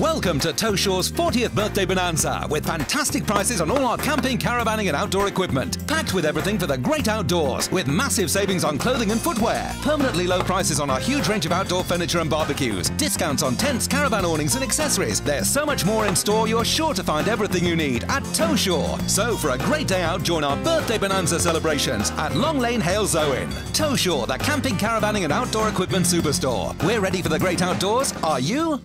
Welcome to Towsure's 40th birthday bonanza with fantastic prices on all our camping, caravanning, and outdoor equipment. Packed with everything for the great outdoors, with massive savings on clothing and footwear. Permanently low prices on our huge range of outdoor furniture and barbecues. Discounts on tents, caravan awnings, and accessories. There's so much more in store, you're sure to find everything you need at Towsure. So, for a great day out, join our birthday bonanza celebrations at Long Lane Hales Owen. Towsure, the camping, caravanning, and outdoor equipment superstore. We're ready for the great outdoors. Are you?